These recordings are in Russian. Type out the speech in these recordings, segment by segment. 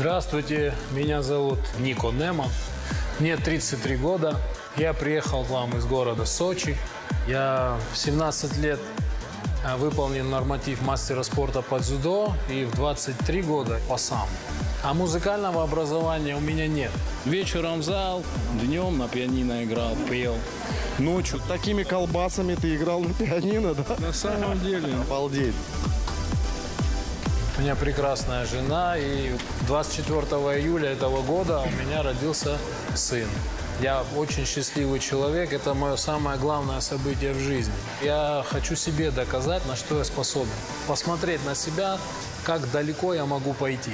Здравствуйте, меня зовут Нико Немо. Мне 33 года. Я приехал к вам из города Сочи. Я в 17 лет а, выполнил норматив мастера спорта по дзюдо и в 23 года по сам. А музыкального образования у меня нет. Вечером в зал, днем на пианино играл, пел. Ночью Такими колбасами ты играл на пианино, да? на самом деле. Обалдеть. У меня прекрасная жена, и 24 июля этого года у меня родился сын. Я очень счастливый человек, это мое самое главное событие в жизни. Я хочу себе доказать, на что я способен. Посмотреть на себя, как далеко я могу пойти.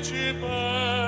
去吧。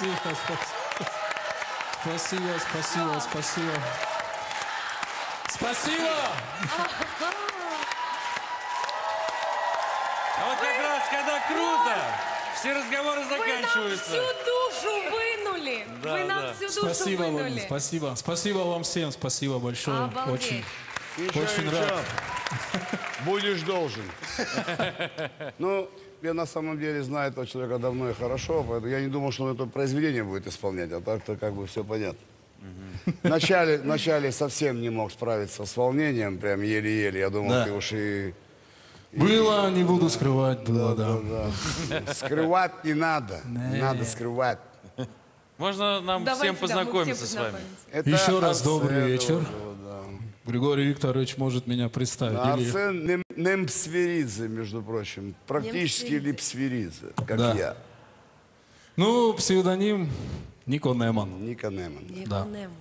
Спасибо, спасибо. Спасибо, спасибо, спасибо. Спасибо! А вот как раз, когда круто, все разговоры Вы нам заканчиваются. всю душу вынули. Да, Вы нам да. всю душу Спасибо вам, вынули. спасибо. Спасибо вам всем, спасибо большое. Обалдеть. Очень, Ничего, очень ничего. рад. Будешь должен. Ну, я на самом деле знаю этого человека давно и хорошо, поэтому я не думал, что он это произведение будет исполнять, а так-то как бы все понятно. Вначале, вначале совсем не мог справиться с волнением, прям еле-еле. Я думал, Да. ты уж и... Было, не буду скрывать, было, да. да. Скрывать не надо. Не надо скрывать. Можно нам Давайте, всем да, мы познакомиться с вами? познакомимся. Это Еще раз добрый вечер. должен, да. Григорий Викторович может меня представить. Или- Арсен Нем- Немсверидзе, между прочим. Практически. Липсверидзе, как Да. я. Ну, псевдоним Нико Неман. Ника Неман. Да. Немо.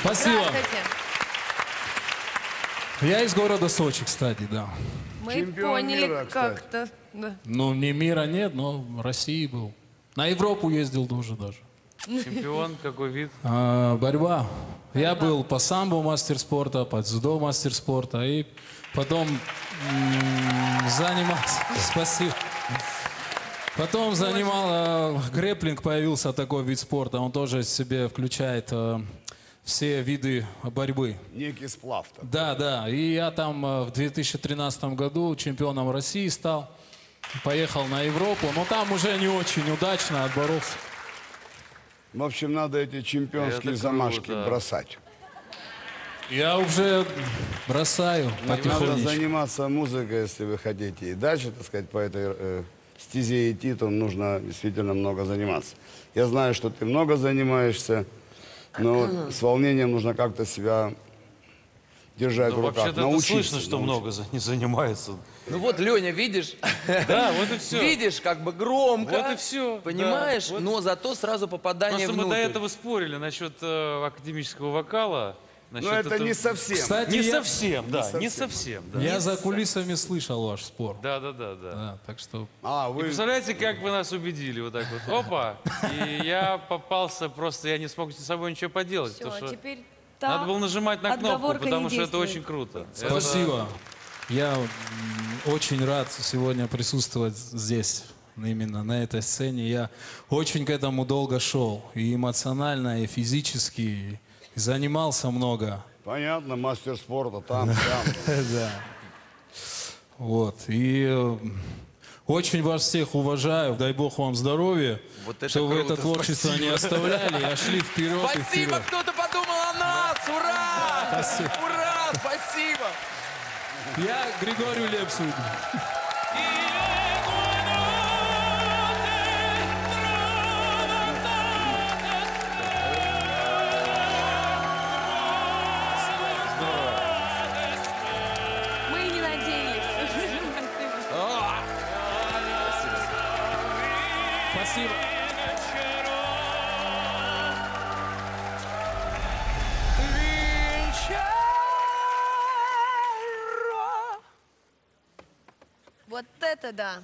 Спасибо. Здравствуйте. Я из города Сочи, кстати, да. Мы Чемпион поняли как-то. Да. Ну, не мира нет, но в России был. На Европу ездил тоже даже. Чемпион, какой вид? А, борьба. Я был по самбо мастер спорта, по дзюдо мастер спорта. И потом занимался... Спасибо. Потом занимал э, грэплинг, появился такой вид спорта. Он тоже себе включает э, все виды борьбы. Некий сплав-то. Да, да. И я там э, в 2013 году чемпионом России стал. Поехал на Европу, но там уже не очень удачно отборолся. В общем, надо эти чемпионские Это замашки круто. бросать. Я уже бросаю Надо потихонечку. заниматься музыкой, если вы хотите. И дальше, так сказать, по этой э, стезе идти, то нужно действительно много заниматься. Я знаю, что ты много занимаешься, но вот с волнением нужно как-то себя держать Ну, в руках. вообще-то Научиться, слышно, что научиться. много за- не занимается. Ну вот, Леня, видишь? Да, вот и все. Видишь, как бы громко. Вот и всё, Понимаешь? да, вот. Но зато сразу попадание Просто мы внутрь. до этого спорили насчет э, академического вокала. насчет Но это этого- не совсем. Кстати, Не я, совсем, да, не совсем. да. я за кулисами слышал ваш спор. Да, да, да, да. Да, так что А, И вы... представляете, как вы нас убедили вот так вот. Опа! И я попался, просто я не смог с собой ничего поделать. Все, что теперь надо было нажимать на кнопку, отговорка потому не что это действует. очень круто. спасибо. Я очень рад сегодня присутствовать здесь, именно на этой сцене. Я очень к этому долго шел. И эмоционально, и физически. И занимался много. Понятно, мастер спорта, там, там. Да. Вот. И э, очень вас всех уважаю. Дай Бог вам здоровья. Вот это чтобы вы круто, это творчество не оставляли, а шли вперед и Спасибо, вперед. кто-то подумал о нас! Ура! Спасибо. Ура! Спасибо! Я Григорию Лепсу. мы Спасибо. Вот это да.